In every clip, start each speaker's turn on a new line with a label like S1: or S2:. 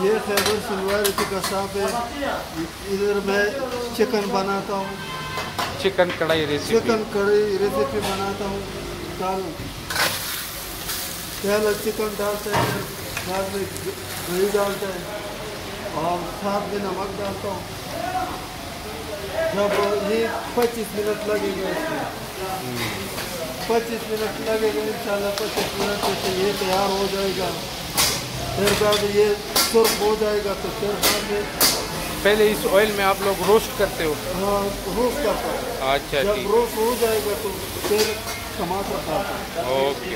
S1: ये खैबर सिलवार का साफ़ है। इधर मैं चिकन बनाता हूँ।
S2: चिकन कढ़ाई रेसिपी
S1: चिकन कढ़ाई रेसिपी बनाता हूँ। दाल। पहले चिकन डालते हैं। बाद में दही डालते हैं। और साथ में नमक डालता हूँ। जब ये पच्चीस मिनट लगेगा इसमें। पच्चीस मिनट लगेगा इंशाल्लाह पच्चीस मिनट से ये तैयार हो जाएगा। फिर बाद ये सुर्ख हो जाएगा तो फिर में
S2: पहले इस ऑयल में आप लोग रोस्ट करते हो।
S1: हाँ रोस्ट करता हूँ।
S2: अच्छा
S1: जब रोस्ट हो जाएगा तो फिर टमाटर डालता हूँ।
S2: ओके।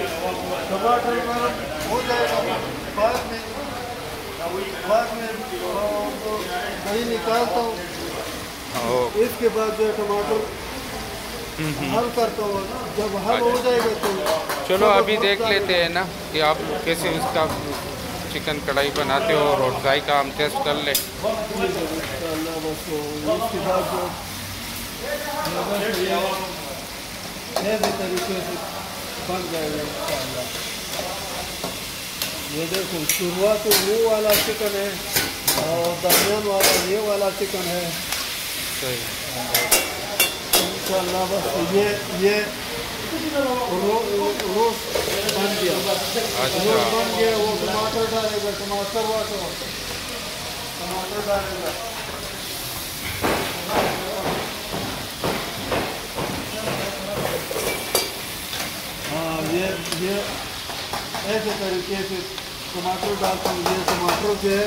S1: टमाटर हो जाएगा बाद में बाद में दही निकालता हूँ। इसके बाद जो है टमाटर हल करता हूँ जब हल हो जाएगा तो
S2: चलो अभी देख लेते हैं ना कि आप कैसे उसका चिकन कढ़ाई बनाते हो और का हम टेस्ट कर ले।
S1: ये देखो शुरुआत तो वो वाला चिकन है और दरमियान वाला ये वाला चिकन है।
S2: सही।
S1: इंशाअल्लाह बस ये ये रो, रोस्ट बन गया रोस्ट बन गया वो टमाटर डालेगा टमाटर वाटर टमाटर डालेगा ये ये ऐसे तरीके से टमाटर डालता हूँ ये टमाटर है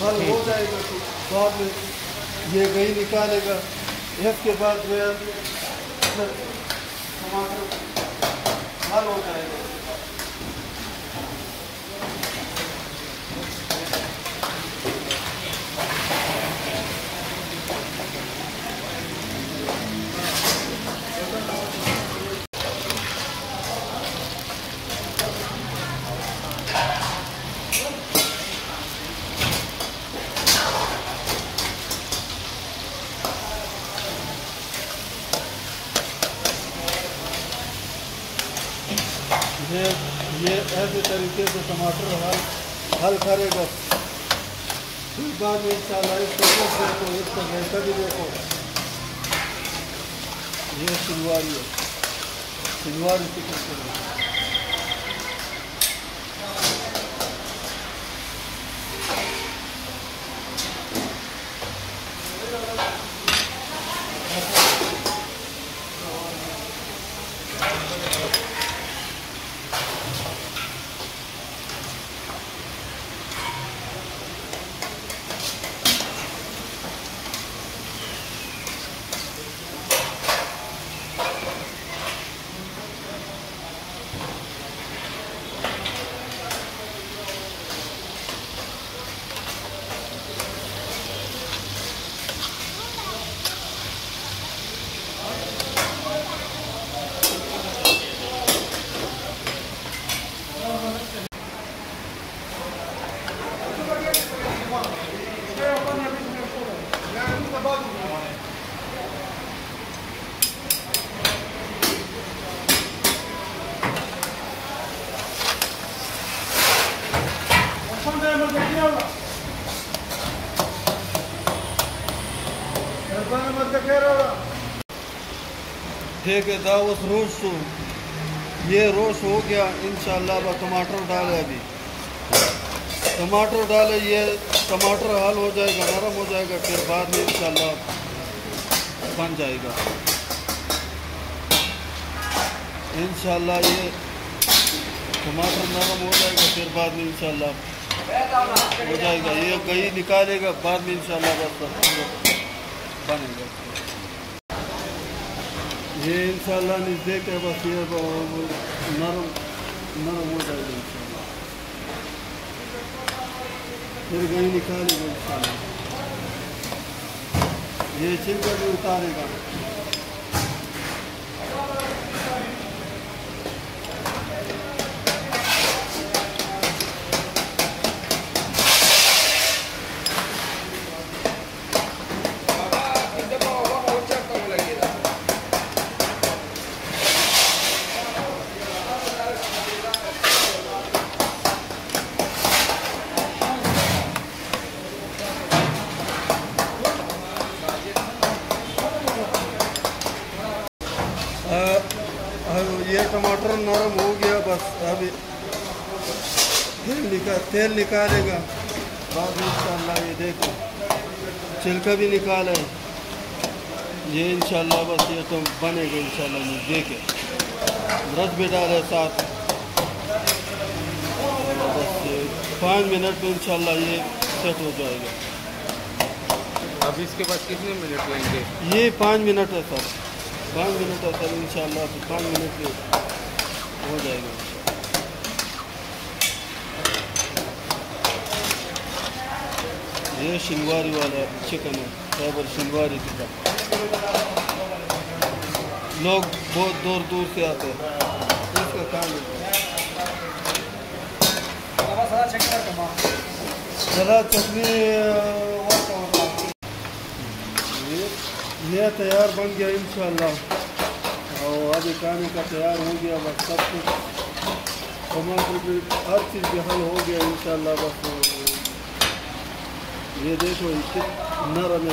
S1: हल हो जाएगा तो में ये गही निकालेगा। इसके बाद जो है टमाटर हल हो जाएगा ये ये ऐसे तरीके से टमाटर हल हल करेगा। फिर बाद में इंशाल्लाह इसको देखो इसका जैसा भी देखो। ये शुरुआत है। शुरुआत इसी करेगा ठीक है दावत रोस्ट हो ये रोस्ट हो गया, इंशाल्लाह अब टमाटर डाले अभी। टमाटर डाले, ये टमाटर हल हो जाएगा, नरम हो जाएगा, फिर बाद में इंशाल्लाह बन जाएगा। इंशाल्लाह ये टमाटर नरम हो जाएगा, फिर बाद में इंशाल्लाह हो जाएगा। ये गही निकालेगा, बाद में इंशाल्लाह बस बनेगा। ये इंशाल्लाह नज़दीक है, बस ये नरम नरम हो जाएगा इंशाल्लाह। फिर गही निकालेगा इंशाल्लाह। ये छिलका भी उतारेगा। इसका तेल निकालेगा। बाद में इंशाल्लाह ये देखो छिलका भी निकाला है। ये इंशाल्लाह बस ये तो बनेगा इंशाल्लाह ये देखे। रस भी डाले साथ बस ये पाँच मिनट में इंशाल्लाह ये सेट हो जाएगा।
S2: अब इसके बाद कितने मिनट लेंगे
S1: ये पाँच मिनट है सर। पाँच मिनट है सर इंशाल्लाह तो पाँच मिनट में हो जाएगा। ये शिनवारी वाला चिकन है। खैबर शिनवारी का लोग बहुत दूर दूर से आते हैं। इसका काम जरा चटनी अ, ये ये तैयार बन गया इंशाल्लाह। और अभी खाने का तैयार हो गया बस सब कुछ। टमाटर हर चीज़ हल हो गया इंशाल्लाह बस। ये देखो ये कित- नरम